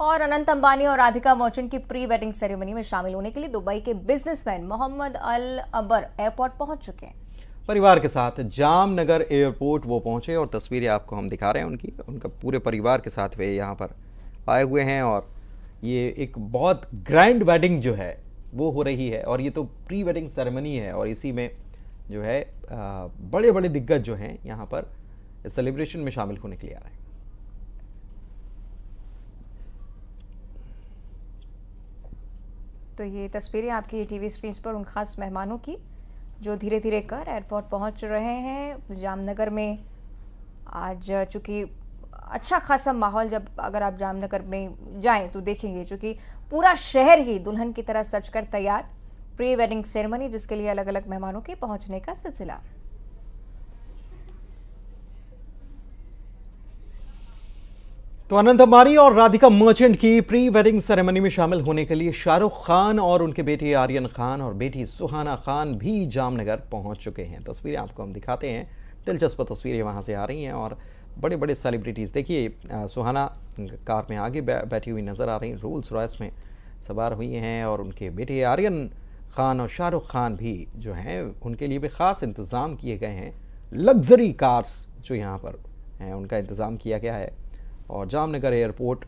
और अनंत अंबानी और राधिका मर्चेंट की प्री वेडिंग सेरेमनी में शामिल होने के लिए दुबई के बिजनेसमैन मोहम्मद अल अबर एयरपोर्ट पहुँच चुके हैं। परिवार के साथ जामनगर एयरपोर्ट वो पहुँचे और तस्वीरें आपको हम दिखा रहे हैं उनकी। उनका पूरे परिवार के साथ वे यहाँ पर आए हुए हैं और ये एक बहुत ग्रैंड वेडिंग जो है, वो हो रही है और ये तो प्री वेडिंग सेरेमनी है और इसी में जो है बड़े बड़े दिग्गज जो हैं यहाँ पर सेलिब्रेशन में शामिल होने के लिए आ रहे हैं। तो ये तस्वीरें आपकी टी वी स्क्रीन पर उन खास मेहमानों की, जो धीरे धीरे कर एयरपोर्ट पहुँच रहे हैं। जामनगर में आज चूँकि अच्छा खासा माहौल जब अगर आप जामनगर में जाएँ तो देखेंगे, चूँकि पूरा शहर ही दुल्हन की तरह सच कर तैयार। प्री वेडिंग सेरेमनी जिसके लिए अलग अलग मेहमानों के पहुँचने का सिलसिला। तो अनंत अंबानी और राधिका मर्चेंट की प्री वेडिंग सेरेमनी में शामिल होने के लिए शाहरुख खान और उनके बेटे आर्यन खान और बेटी सुहाना खान भी जामनगर पहुँच चुके हैं। तस्वीरें आपको हम दिखाते हैं। दिलचस्प तस्वीरें वहाँ से आ रही हैं और बड़े बड़े सेलिब्रिटीज़ देखिए सुहाना कार में आगे बैठी हुई नज़र आ रही रोल्स रॉयस में सवार हुई हैं और उनके बेटे आर्यन खान और शाहरुख खान भी जो हैं, उनके लिए भी ख़ास इंतज़ाम किए गए हैं। लग्जरी कार्स जो यहाँ पर हैं, उनका इंतज़ाम किया गया है। और जामनगर एयरपोर्ट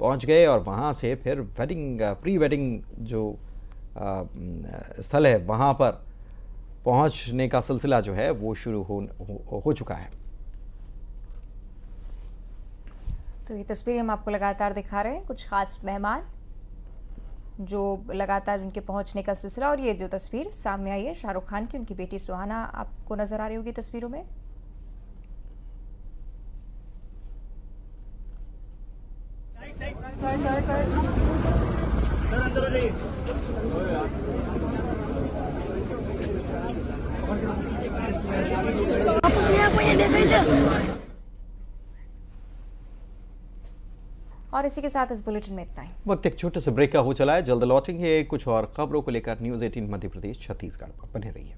पहुँच गए और वहाँ से फिर वेडिंग प्री वेडिंग जो स्थल है वहाँ पर पहुँचने का सिलसिला जो है वो शुरू हो, हो, हो चुका है। तो ये तस्वीर हम आपको लगातार दिखा रहे हैं कुछ खास मेहमान जो लगातार उनके पहुँचने का सिलसिला और ये जो तस्वीर सामने आई है शाहरुख खान की उनकी बेटी सुहाना आपको नज़र आ रही होगी तस्वीरों में। और इसी के साथ इस बुलेटिन में इतना ही। वक्त एक छोटे से ब्रेक का हो चला है। जल्द लौटेंगे कुछ और खबरों को लेकर न्यूज़ 18 मध्य प्रदेश, छत्तीसगढ़ पर बने रहिए।